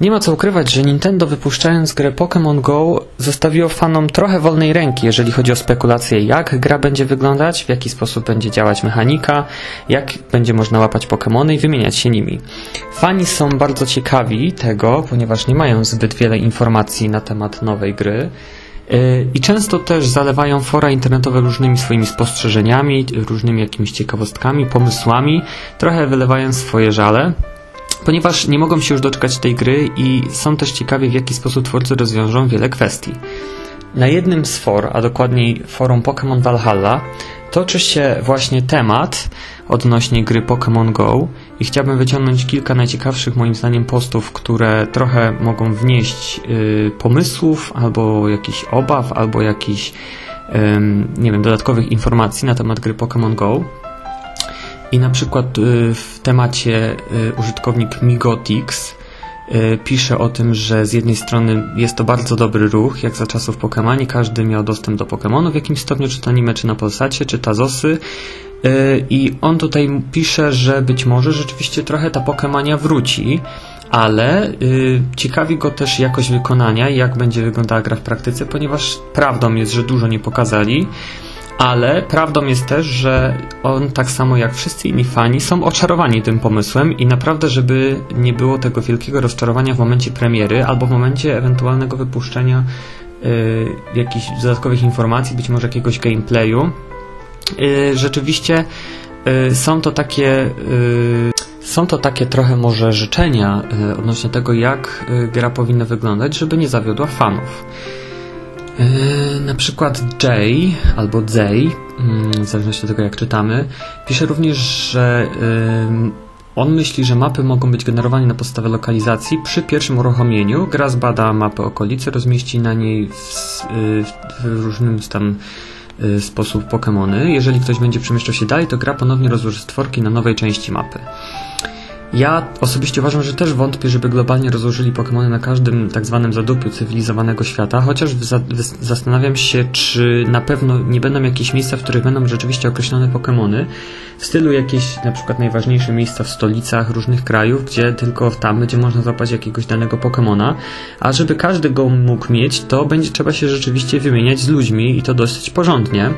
Nie ma co ukrywać, że Nintendo wypuszczając grę Pokémon Go zostawiło fanom trochę wolnej ręki, jeżeli chodzi o spekulacje, jak gra będzie wyglądać, w jaki sposób będzie działać mechanika, jak będzie można łapać Pokémony i wymieniać się nimi. Fani są bardzo ciekawi tego, ponieważ nie mają zbyt wiele informacji na temat nowej gry. Yy, I często też zalewają fora internetowe różnymi swoimi spostrzeżeniami, różnymi jakimiś ciekawostkami, pomysłami, trochę wylewają swoje żale ponieważ nie mogą się już doczekać tej gry i są też ciekawi, w jaki sposób twórcy rozwiążą wiele kwestii. Na jednym z for, a dokładniej forum Pokémon Valhalla, toczy się właśnie temat odnośnie gry Pokémon Go i chciałbym wyciągnąć kilka najciekawszych moim zdaniem postów, które trochę mogą wnieść yy, pomysłów, albo jakichś obaw, albo jakichś yy, nie wiem, dodatkowych informacji na temat gry Pokémon Go. I na przykład y, w temacie y, użytkownik Migotix y, pisze o tym, że z jednej strony jest to bardzo dobry ruch, jak za czasów Pokémon, każdy miał dostęp do Pokémonu w jakimś stopniu, czy to anime, czy na Polsacie, czy Tazosy. I on tutaj pisze, że być może rzeczywiście trochę ta Pokémania wróci, ale ciekawi go też jakość wykonania i jak będzie wyglądała gra w praktyce, ponieważ prawdą jest, że dużo nie pokazali. Ale prawdą jest też, że on tak samo jak wszyscy inni fani są oczarowani tym pomysłem i naprawdę, żeby nie było tego wielkiego rozczarowania w momencie premiery albo w momencie ewentualnego wypuszczenia y, jakichś dodatkowych informacji, być może jakiegoś gameplayu, y, rzeczywiście y, są to takie y, są to takie trochę może życzenia y, odnośnie tego, jak y, gra powinna wyglądać, żeby nie zawiodła fanów. Yy, na przykład Jay albo Zay, mm, w zależności od tego jak czytamy, pisze również, że yy, on myśli, że mapy mogą być generowane na podstawie lokalizacji. Przy pierwszym uruchomieniu gra zbada mapę okolicy, rozmieści na niej w, yy, w różnym tam sposób Pokémony. Jeżeli ktoś będzie przemieszczał się dalej, to gra ponownie rozłoży stworki na nowej części mapy. Ja osobiście uważam, że też wątpię, żeby globalnie rozłożyli Pokémony na każdym tak zwanym zadupiu cywilizowanego świata, chociaż zastanawiam się, czy na pewno nie będą jakieś miejsca, w których będą rzeczywiście określone Pokémony, w stylu jakieś na przykład najważniejsze miejsca w stolicach różnych krajów, gdzie tylko tam będzie można złapać jakiegoś danego Pokémona, a żeby każdy go mógł mieć, to będzie trzeba się rzeczywiście wymieniać z ludźmi i to dosyć porządnie.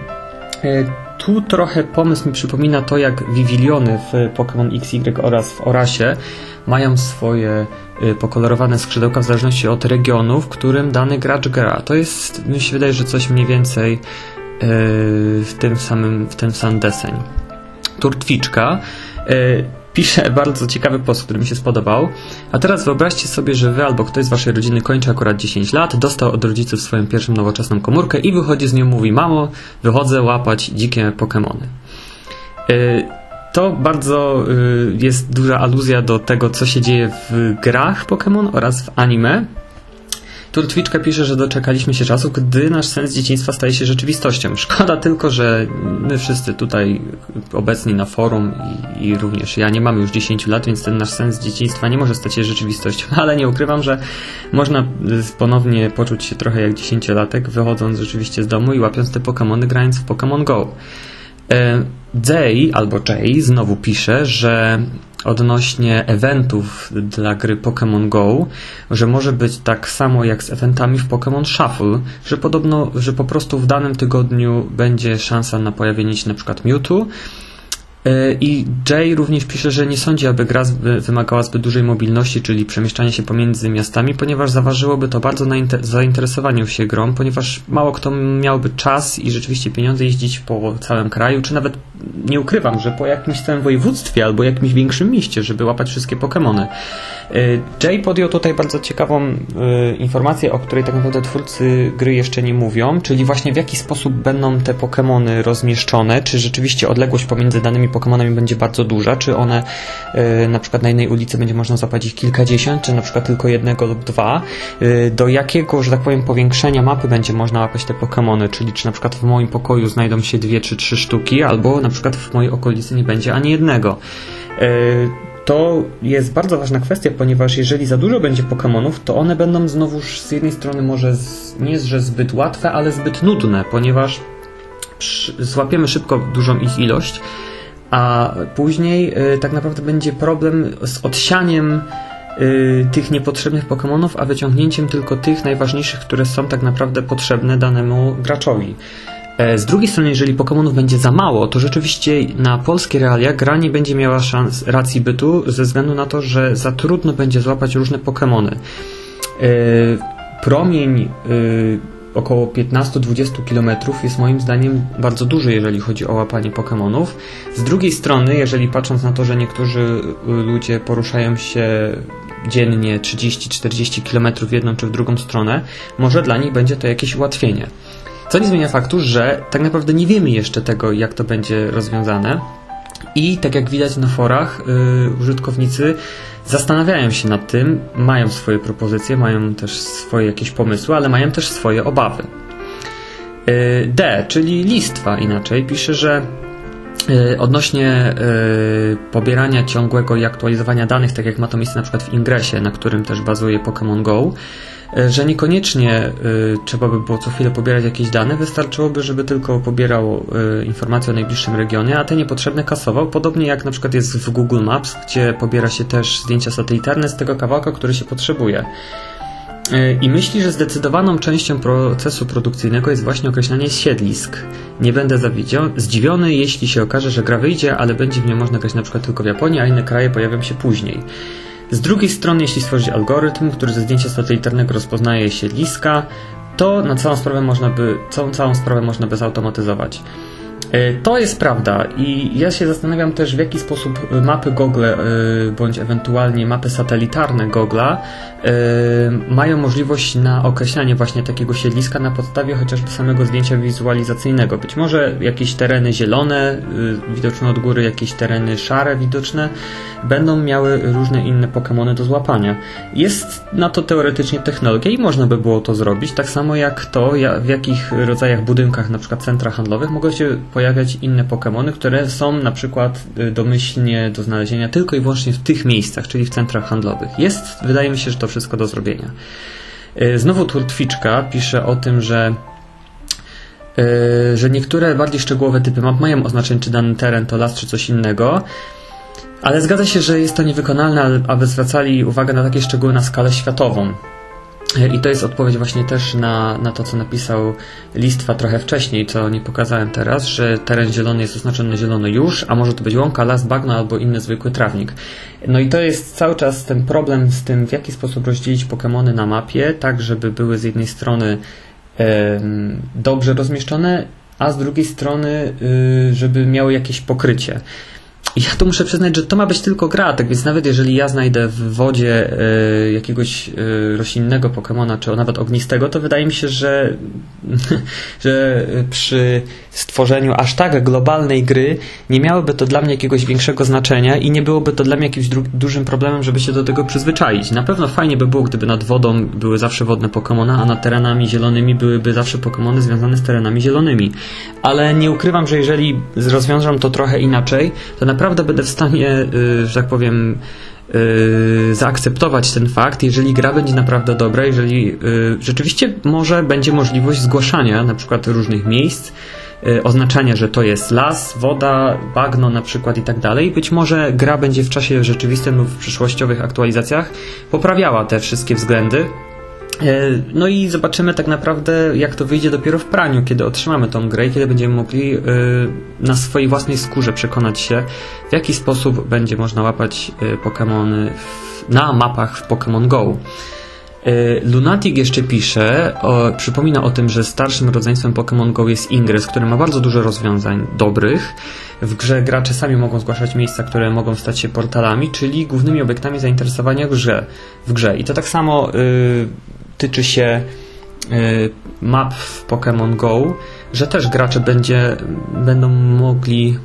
Tu trochę pomysł mi przypomina to, jak Viviliony w Pokémon XY oraz w Orasie mają swoje y, pokolorowane skrzydełka w zależności od regionu, w którym dany gracz gra. To jest, mi się wydaje, że coś mniej więcej y, w tym samym, w tym samym deseń. Turtwiczka y, pisze bardzo ciekawy post, który mi się spodobał. A teraz wyobraźcie sobie, że wy albo ktoś z waszej rodziny kończy akurat 10 lat, dostał od rodziców swoją pierwszą nowoczesną komórkę i wychodzi z nią, mówi: Mamo, wychodzę łapać dzikie Pokémony. Yy, to bardzo yy, jest duża aluzja do tego, co się dzieje w grach Pokémon oraz w anime. Turtwiczka pisze, że doczekaliśmy się czasu, gdy nasz sen z dzieciństwa staje się rzeczywistością. Szkoda tylko, że my wszyscy tutaj obecni na forum i, i również ja nie mamy już 10 lat, więc ten nasz sen z dzieciństwa nie może stać się rzeczywistością, ale nie ukrywam, że można ponownie poczuć się trochę jak dziesięciolatek, wychodząc rzeczywiście z domu i łapiąc te Pokémony, grając w Pokémon Go. E, Jay albo Jay znowu pisze, że odnośnie eventów dla gry Pokémon Go, że może być tak samo jak z eventami w Pokémon Shuffle, że podobno, że po prostu w danym tygodniu będzie szansa na pojawienie się przykład Mewtwo, E, I Jay również pisze, że nie sądzi, aby gra wymagała zbyt dużej mobilności, czyli przemieszczania się pomiędzy miastami, ponieważ zaważyłoby to bardzo na zainteresowaniu się grą, ponieważ mało kto miałby czas i rzeczywiście pieniądze jeździć po całym kraju, czy nawet nie ukrywam, że po jakimś całym województwie albo jakimś większym mieście, żeby łapać wszystkie Pokémony. E, Jay podjął tutaj bardzo ciekawą e, informację, o której tak naprawdę twórcy gry jeszcze nie mówią, czyli właśnie w jaki sposób będą te Pokémony rozmieszczone, czy rzeczywiście odległość pomiędzy danymi Pokémonami będzie bardzo duża, czy one y, na przykład na jednej ulicy będzie można zapłacić kilkadziesiąt, czy na przykład tylko jednego lub dwa. Y, do jakiego, że tak powiem, powiększenia mapy będzie można łapać te Pokémony, czyli czy na przykład w moim pokoju znajdą się dwie czy trzy sztuki, albo na przykład w mojej okolicy nie będzie ani jednego. Y, to jest bardzo ważna kwestia, ponieważ jeżeli za dużo będzie Pokémonów, to one będą znowuż z jednej strony może z, nie jest, że zbyt łatwe, ale zbyt nudne, ponieważ złapiemy szybko dużą ich ilość, a później y, tak naprawdę będzie problem z odsianiem y, tych niepotrzebnych Pokémonów, a wyciągnięciem tylko tych najważniejszych, które są tak naprawdę potrzebne danemu graczowi. E, z drugiej strony, jeżeli Pokémonów będzie za mało, to rzeczywiście na polskie realia gra nie będzie miała szans racji bytu ze względu na to, że za trudno będzie złapać różne Pokémony. E, promień y, około 15-20 km jest moim zdaniem bardzo duży, jeżeli chodzi o łapanie Pokémonów. Z drugiej strony, jeżeli patrząc na to, że niektórzy ludzie poruszają się dziennie 30-40 km w jedną czy w drugą stronę, może dla nich będzie to jakieś ułatwienie. Co nie zmienia faktu, że tak naprawdę nie wiemy jeszcze tego, jak to będzie rozwiązane. I tak jak widać na forach, yy, użytkownicy zastanawiają się nad tym, mają swoje propozycje, mają też swoje jakieś pomysły, ale mają też swoje obawy. Yy, D, czyli listwa inaczej, pisze, że yy, odnośnie yy, pobierania ciągłego i aktualizowania danych, tak jak ma to miejsce na przykład w Ingresie, na którym też bazuje Pokémon Go, że niekoniecznie y, trzeba by było co chwilę pobierać jakieś dane, wystarczyłoby, żeby tylko pobierał y, informacje o najbliższym regionie, a te niepotrzebne kasował, podobnie jak na przykład jest w Google Maps, gdzie pobiera się też zdjęcia satelitarne z tego kawałka, który się potrzebuje. I myśli, że zdecydowaną częścią procesu produkcyjnego jest właśnie określanie siedlisk. Nie będę zdziwiony, jeśli się okaże, że gra wyjdzie, ale będzie w nią można grać na przykład tylko w Japonii, a inne kraje pojawią się później. Z drugiej strony, jeśli stworzyć algorytm, który ze zdjęcia satelitarnego rozpoznaje siedliska, to na całą sprawę można by, całą, całą sprawę można by zautomatyzować. E, to jest prawda i ja się zastanawiam też w jaki sposób mapy Google e, bądź ewentualnie mapy satelitarne Google e, mają możliwość na określanie właśnie takiego siedliska na podstawie chociażby samego zdjęcia wizualizacyjnego. Być może jakieś tereny zielone, widoczne od góry, jakieś tereny szare widoczne będą miały różne inne Pokémony do złapania. Jest na to teoretycznie technologia i można by było to zrobić, tak samo jak to, w jakich rodzajach budynkach, na przykład centra handlowych, mogą się pojawiać inne Pokémony, które są na przykład y, domyślnie do znalezienia tylko i wyłącznie w tych miejscach, czyli w centrach handlowych. Jest, wydaje mi się, że to wszystko do zrobienia. Y, znowu Turtwiczka pisze o tym, że y, że niektóre bardziej szczegółowe typy map mają oznaczenie, czy dany teren to las, czy coś innego. Ale zgadza się, że jest to niewykonalne, aby zwracali uwagę na takie szczegóły na skalę światową. I to jest odpowiedź właśnie też na, na to, co napisał Listwa trochę wcześniej, co nie pokazałem teraz, że teren zielony jest oznaczony zielono już, a może to być łąka, las, bagno albo inny zwykły trawnik. No i to jest cały czas ten problem z tym, w jaki sposób rozdzielić Pokémony na mapie, tak żeby były z jednej strony dobrze rozmieszczone, a z drugiej strony, y, żeby miały jakieś pokrycie ja tu muszę przyznać, że to ma być tylko gra, tak więc nawet jeżeli ja znajdę w wodzie y, jakiegoś y, roślinnego Pokemona, czy nawet ognistego, to wydaje mi się, że, że przy stworzeniu aż tak globalnej gry nie miałoby to dla mnie jakiegoś większego znaczenia i nie byłoby to dla mnie jakimś dużym problemem, żeby się do tego przyzwyczaić. Na pewno fajnie by było, gdyby nad wodą były zawsze wodne Pokemona, a nad terenami zielonymi byłyby zawsze Pokemony związane z terenami zielonymi. Ale nie ukrywam, że jeżeli rozwiążą to trochę inaczej, to na naprawdę będę w stanie, y, że tak powiem, y, zaakceptować ten fakt, jeżeli gra będzie naprawdę dobra, jeżeli y, rzeczywiście może będzie możliwość zgłaszania na przykład różnych miejsc, oznaczania, że to jest las, woda, bagno na przykład i tak dalej. Być może gra będzie w czasie rzeczywistym lub w przyszłościowych aktualizacjach poprawiała te wszystkie względy, no i zobaczymy tak naprawdę, jak to wyjdzie dopiero w praniu, kiedy otrzymamy tą grę i kiedy będziemy mogli e, na swojej własnej skórze przekonać się, w jaki sposób będzie można łapać e, Pokémony na mapach w Pokémon Go. Lunatic jeszcze pisze, o, przypomina o tym, że starszym rodzeństwem Pokémon Go jest Ingress, który ma bardzo dużo rozwiązań dobrych. W grze gracze sami mogą zgłaszać miejsca, które mogą stać się portalami, czyli głównymi obiektami zainteresowania w grze. W grze. I to tak samo y, tyczy się y, map w Pokémon Go, że też gracze będzie, będą mogli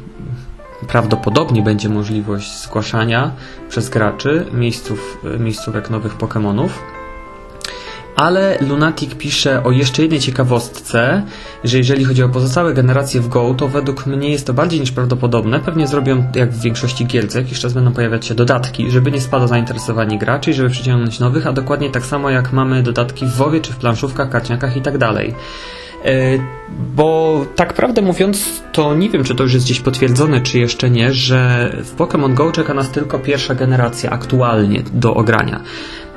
prawdopodobnie będzie możliwość zgłaszania przez graczy miejsców, miejscówek nowych Pokémonów ale Lunatic pisze o jeszcze jednej ciekawostce, że jeżeli chodzi o pozostałe generacje w Go, to według mnie jest to bardziej niż prawdopodobne. Pewnie zrobią, jak w większości gier, co jakiś czas będą pojawiać się dodatki, żeby nie spadło zainteresowanie graczy i żeby przyciągnąć nowych, a dokładnie tak samo jak mamy dodatki w WoWie czy w planszówkach, karciankach i tak dalej. Bo tak prawdę mówiąc, to nie wiem, czy to już jest gdzieś potwierdzone, czy jeszcze nie, że w Pokémon Go czeka nas tylko pierwsza generacja aktualnie do ogrania.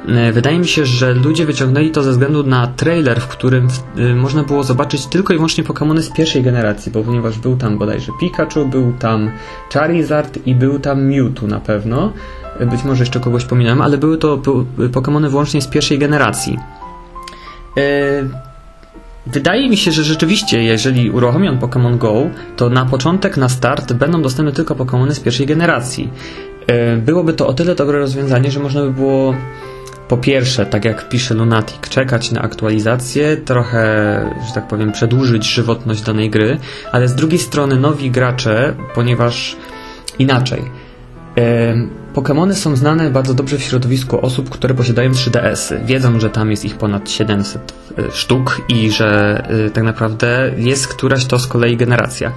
E, wydaje mi się, że ludzie wyciągnęli to ze względu na trailer, w którym e, można było zobaczyć tylko i wyłącznie Pokémony z pierwszej generacji, bo ponieważ był tam bodajże Pikachu, był tam Charizard i był tam Mewtwo na pewno. E, być może jeszcze kogoś pominąłem, ale były to Pokémony wyłącznie z pierwszej generacji. Wydaje mi się, że rzeczywiście, jeżeli uruchomią Pokémon Go, to na początek, na start będą dostępne tylko Pokémony z pierwszej generacji. Byłoby to o tyle dobre rozwiązanie, że można by było po pierwsze, tak jak pisze Lunatic, czekać na aktualizację, trochę, że tak powiem, przedłużyć żywotność danej gry, ale z drugiej strony nowi gracze, ponieważ inaczej. Pokémony są znane bardzo dobrze w środowisku osób, które posiadają 3DS-y. Wiedzą, że tam jest ich ponad 700 e, sztuk i że e, tak naprawdę jest któraś to z kolei generacja.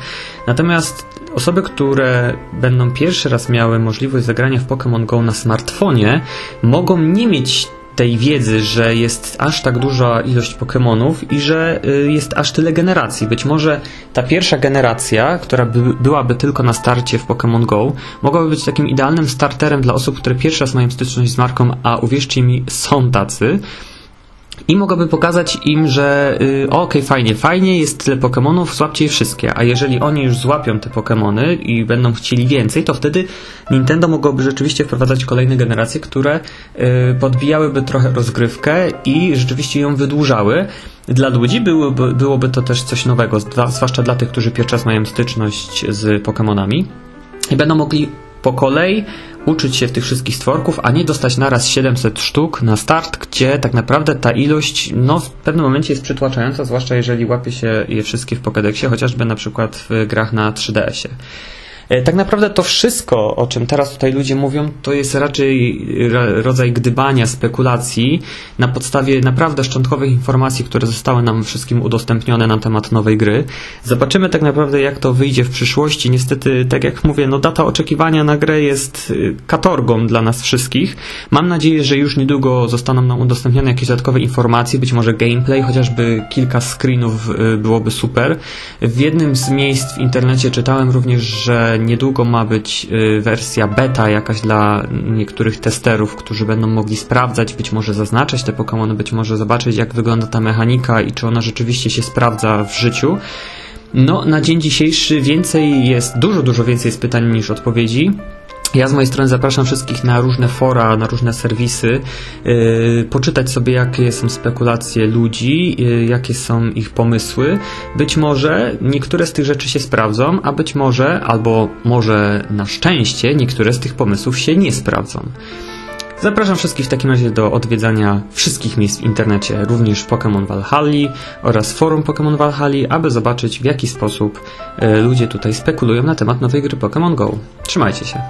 Natomiast osoby, które będą pierwszy raz miały możliwość zagrania w Pokémon Go na smartfonie, mogą nie mieć tej wiedzy, że jest aż tak duża ilość Pokémonów i że y, jest aż tyle generacji. Być może ta pierwsza generacja, która by, byłaby tylko na starcie w Pokémon Go, mogłaby być takim idealnym starterem dla osób, które pierwszy raz mają styczność z marką, a uwierzcie mi, są tacy i mogłaby pokazać im, że yy, okej, okay, fajnie, fajnie, jest tyle Pokémonów, złapcie je wszystkie, a jeżeli oni już złapią te Pokémony i będą chcieli więcej, to wtedy Nintendo mogłoby rzeczywiście wprowadzać kolejne generacje, które yy, podbijałyby trochę rozgrywkę i rzeczywiście ją wydłużały. Dla ludzi byłoby, byłoby to też coś nowego, zwłaszcza dla tych, którzy pierwszy raz mają styczność z Pokémonami i będą mogli po kolei uczyć się tych wszystkich stworków, a nie dostać naraz 700 sztuk na start, gdzie tak naprawdę ta ilość no, w pewnym momencie jest przytłaczająca, zwłaszcza jeżeli łapie się je wszystkie w Pokédexie, chociażby na przykład w grach na 3DS-ie. E, tak naprawdę to wszystko, o czym teraz tutaj ludzie mówią, to jest raczej rodzaj gdybania, spekulacji na podstawie naprawdę szczątkowych informacji, które zostały nam wszystkim udostępnione na temat nowej gry. Zobaczymy tak naprawdę, jak to wyjdzie w przyszłości. Niestety, tak jak mówię, no data oczekiwania na grę jest y, katorgą dla nas wszystkich. Mam nadzieję, że już niedługo zostaną nam udostępnione jakieś dodatkowe informacje, być może gameplay, chociażby kilka screenów byłoby super. W jednym z miejsc w internecie czytałem również, że niedługo ma być y, wersja beta jakaś dla niektórych testerów, którzy będą mogli sprawdzać, być może zaznaczać te Pokémony, być może zobaczyć jak wygląda ta mechanika i czy ona rzeczywiście się sprawdza w życiu. No, na dzień dzisiejszy więcej jest, dużo, dużo więcej jest pytań niż odpowiedzi. Ja z mojej strony zapraszam wszystkich na różne fora, na różne serwisy, yy, poczytać sobie, jakie są spekulacje ludzi, yy, jakie są ich pomysły. Być może niektóre z tych rzeczy się sprawdzą, a być może, albo może na szczęście, niektóre z tych pomysłów się nie sprawdzą. Zapraszam wszystkich w takim razie do odwiedzania wszystkich miejsc w internecie, również Pokémon Valhalla oraz forum Pokémon Valhalla, aby zobaczyć w jaki sposób yy, ludzie tutaj spekulują na temat nowej gry Pokémon Go. Trzymajcie się.